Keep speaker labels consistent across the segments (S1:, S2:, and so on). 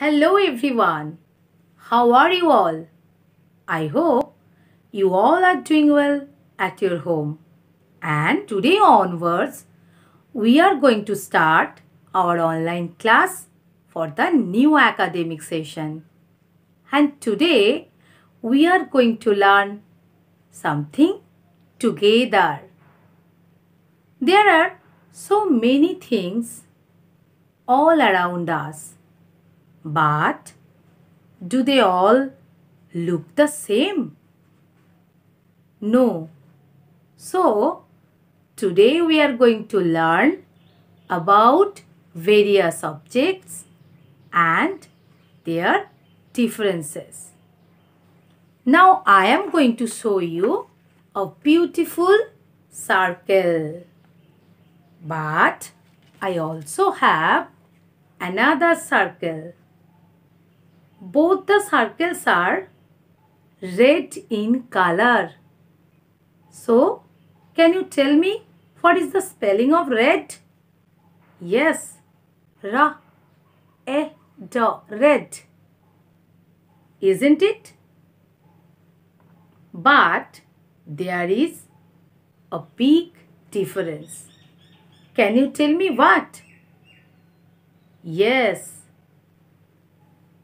S1: Hello everyone. How are you all? I hope you all are doing well at your home. And today onwards, we are going to start our online class for the new academic session. And today, we are going to learn something together. There are so many things all around us. But do they all look the same? No. So, today we are going to learn about various objects and their differences. Now I am going to show you a beautiful circle. But I also have another circle. Both the circles are red in color. So, can you tell me what is the spelling of red? Yes, ra, e, da, red. Isn't it? But there is a big difference. Can you tell me what? Yes,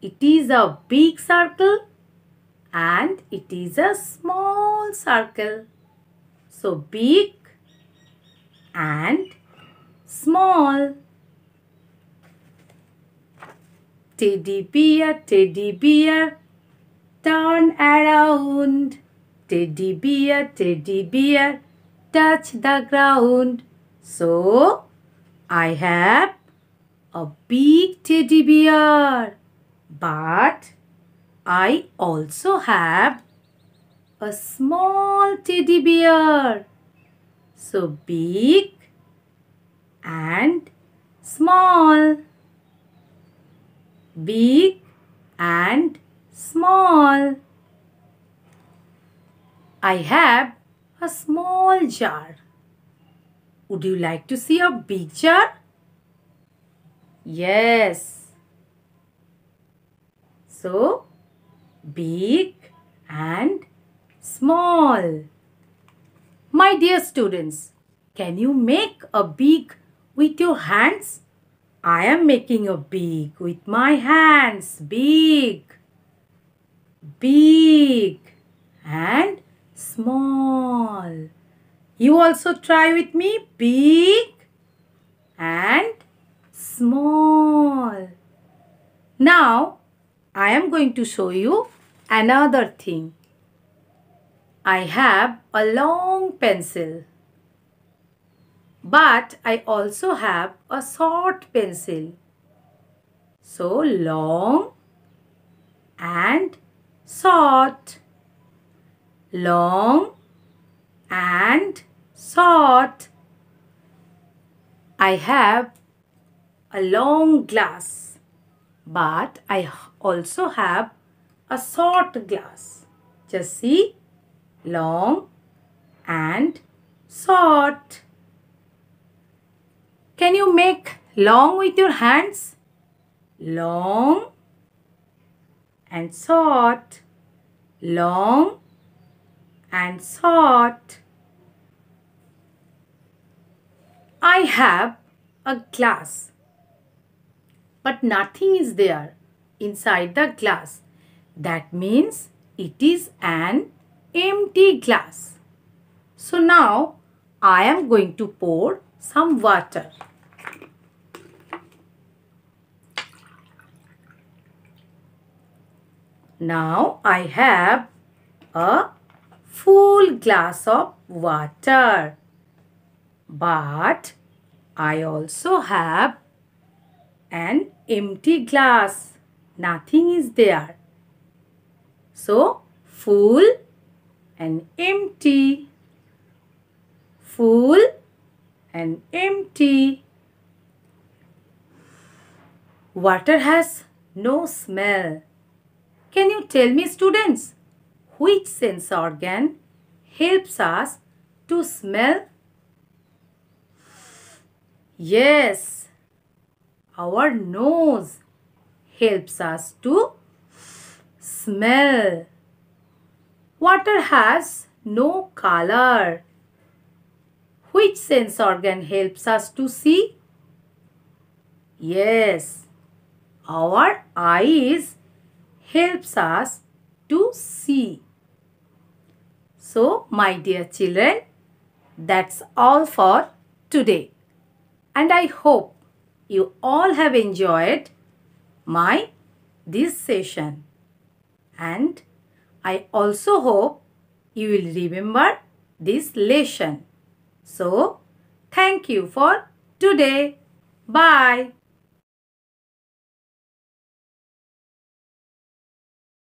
S1: it is a big circle and it is a small circle. So big and small. Teddy bear, teddy bear, turn around. Teddy bear, teddy bear, touch the ground. So, I have a big teddy bear. But I also have a small teddy bear. So, big and small. Big and small. I have a small jar. Would you like to see a big jar? Yes. So, big and small. My dear students, can you make a big with your hands? I am making a big with my hands. Big. Big. And small. You also try with me. Big and small. Now, I am going to show you another thing. I have a long pencil. But I also have a short pencil. So long and short. Long and short. I have a long glass but I also have a short glass. Just see long and short. Can you make long with your hands? Long and short. Long and short. I have a glass but nothing is there inside the glass. That means it is an empty glass. So now I am going to pour some water. Now I have a full glass of water. But I also have an empty glass. Nothing is there. So, full and empty. Full and empty. Water has no smell. Can you tell me students, which sense organ helps us to smell? Yes, our nose helps us to smell. Water has no color. Which sense organ helps us to see? Yes, our eyes helps us to see. So, my dear children, that's all for today. And I hope you all have enjoyed my this session. And I also hope you will remember this lesson. So, thank you for today. Bye.